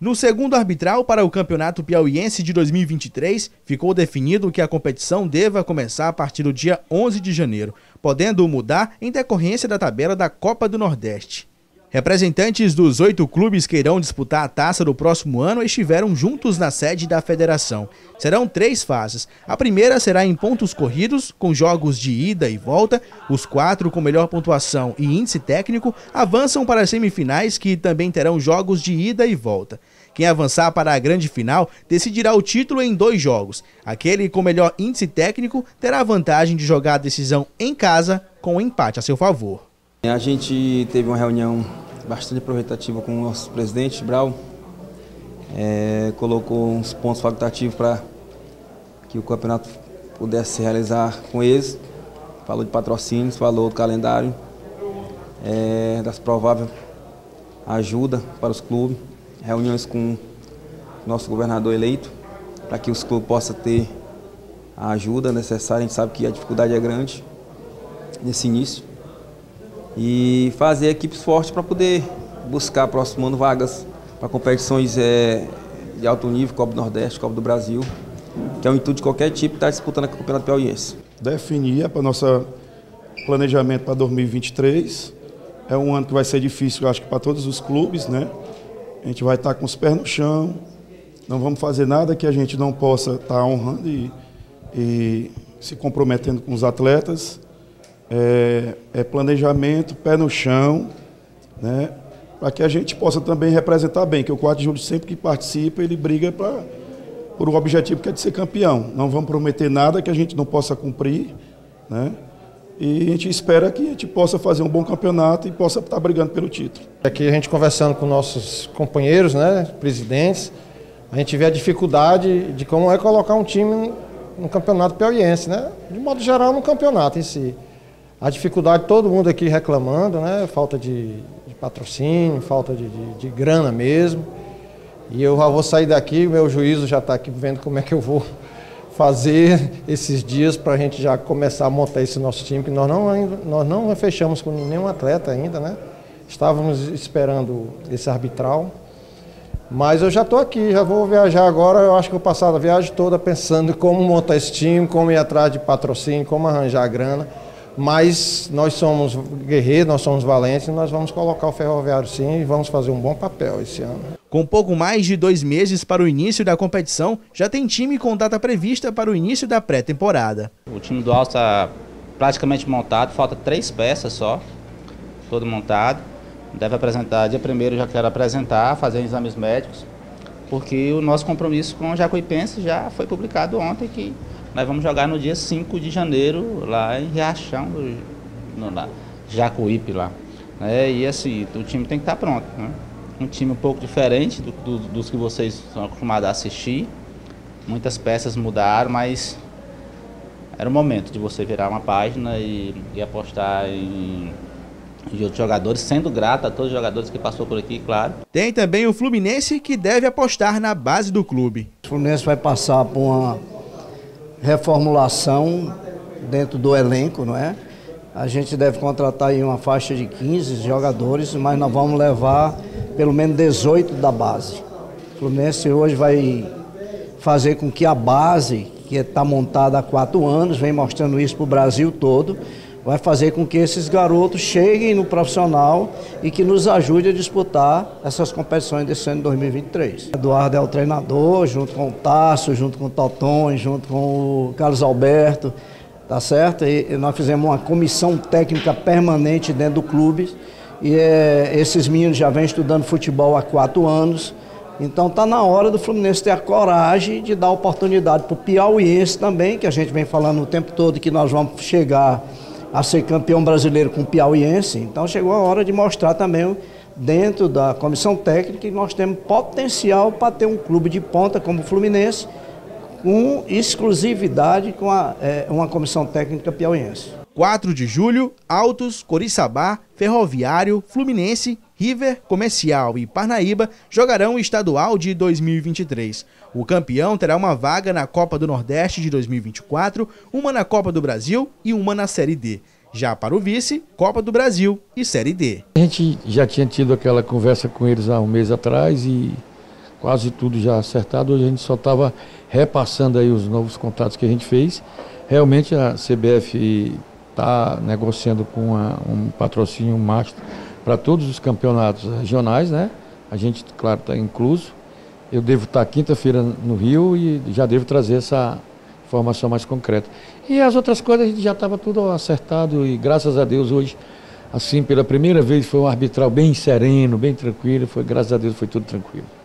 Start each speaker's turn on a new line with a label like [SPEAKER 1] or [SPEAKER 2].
[SPEAKER 1] No segundo arbitral para o Campeonato Piauiense de 2023, ficou definido que a competição deva começar a partir do dia 11 de janeiro, podendo mudar em decorrência da tabela da Copa do Nordeste. Representantes dos oito clubes que irão disputar a taça do próximo ano estiveram juntos na sede da federação. Serão três fases. A primeira será em pontos corridos, com jogos de ida e volta. Os quatro com melhor pontuação e índice técnico avançam para as semifinais, que também terão jogos de ida e volta. Quem avançar para a grande final decidirá o título em dois jogos. Aquele com melhor índice técnico terá a vantagem de jogar a decisão em casa com um empate a seu favor.
[SPEAKER 2] A gente teve uma reunião bastante aproveitativa com o nosso presidente, Brau. É, colocou uns pontos facultativos para que o campeonato pudesse se realizar com eles. Falou de patrocínios, falou do calendário, é, das prováveis ajuda para os clubes, reuniões com o nosso governador eleito, para que os clubes possam ter a ajuda necessária. A gente sabe que a dificuldade é grande nesse início e fazer equipes fortes para poder buscar próximo ano vagas para competições é, de alto nível, Copa do Nordeste, Copa do Brasil, que é o intuito de qualquer tipo estar disputando a Campeonato Piauiense.
[SPEAKER 3] Definir para nosso planejamento para 2023. É um ano que vai ser difícil, eu acho que para todos os clubes, né? A gente vai estar com os pés no chão, não vamos fazer nada que a gente não possa estar honrando e, e se comprometendo com os atletas é, é planejamento, pé no chão, né? para que a gente possa também representar bem, que o 4 de julho sempre que participa, ele briga pra, por um objetivo que é de ser campeão. Não vamos prometer nada que a gente não possa cumprir, né? E a gente espera que a gente possa fazer um bom campeonato e possa estar brigando pelo título.
[SPEAKER 4] Aqui a gente conversando com nossos companheiros, né, presidentes, a gente vê a dificuldade de como é colocar um time no campeonato piauiense, né? De modo geral, no campeonato em si. A dificuldade, todo mundo aqui reclamando, né? Falta de, de patrocínio, falta de, de, de, grana mesmo. E eu já vou sair daqui, meu juízo já está aqui vendo como é que eu vou fazer esses dias para a gente já começar a montar esse nosso time, que nós não, ainda, nós não fechamos com nenhum atleta ainda, né? Estávamos esperando esse arbitral. Mas eu já estou aqui, já vou viajar agora. Eu acho que vou passar a viagem toda pensando como montar esse time, como ir atrás de patrocínio, como arranjar grana mas nós somos guerreiros, nós somos valentes, e nós vamos colocar o ferroviário sim e vamos fazer um bom papel esse ano.
[SPEAKER 1] Com pouco mais de dois meses para o início da competição, já tem time com data prevista para o início da pré-temporada.
[SPEAKER 5] O time do Alto está praticamente montado, falta três peças só, todo montado. Deve apresentar, dia primeiro já quero apresentar, fazer exames médicos, porque o nosso compromisso com o Jacuipense já foi publicado ontem que nós vamos jogar no dia 5 de janeiro, lá em Riachão, no, lá, Jacuípe lá. É, e assim, o time tem que estar pronto. Né? Um time um pouco diferente do, do, dos que vocês são acostumados a assistir. Muitas peças mudaram, mas era o momento de você virar uma página e, e apostar em de outros jogadores, sendo grato a todos os jogadores que passou por aqui, claro.
[SPEAKER 1] Tem também o Fluminense que deve apostar na base do clube.
[SPEAKER 6] O Fluminense vai passar por uma reformulação dentro do elenco, não é? A gente deve contratar aí uma faixa de 15 jogadores, mas nós vamos levar pelo menos 18 da base. O Fluminense hoje vai fazer com que a base, que está montada há quatro anos, vem mostrando isso para o Brasil todo, vai fazer com que esses garotos cheguem no profissional e que nos ajude a disputar essas competições desse ano de 2023. Eduardo é o treinador, junto com o Tasso, junto com o Toton, junto com o Carlos Alberto, tá certo? E nós fizemos uma comissão técnica permanente dentro do clube e é, esses meninos já vêm estudando futebol há quatro anos. Então está na hora do Fluminense ter a coragem de dar oportunidade para o Piauiense também, que a gente vem falando o tempo todo que nós vamos chegar a ser campeão brasileiro com o Piauiense. Então chegou a hora de mostrar também dentro da comissão técnica que nós temos potencial para ter um clube de ponta como o Fluminense, com exclusividade com a, é, uma comissão técnica piauiense.
[SPEAKER 1] 4 de julho, Altos, Coriçaba, Ferroviário, Fluminense, River, Comercial e Parnaíba jogarão o estadual de 2023. O campeão terá uma vaga na Copa do Nordeste de 2024, uma na Copa do Brasil e uma na Série D. Já para o vice, Copa do Brasil e Série D.
[SPEAKER 7] A gente já tinha tido aquela conversa com eles há um mês atrás e quase tudo já acertado. Hoje a gente só estava repassando aí os novos contratos que a gente fez. Realmente a CBF está negociando com uma, um patrocínio um master para todos os campeonatos regionais, né? A gente, claro, está incluso. Eu devo estar quinta-feira no Rio e já devo trazer essa informação mais concreta. E as outras coisas a gente já estava tudo acertado e graças a Deus hoje, assim, pela primeira vez foi um arbitral bem sereno, bem tranquilo, foi, graças a Deus foi tudo tranquilo.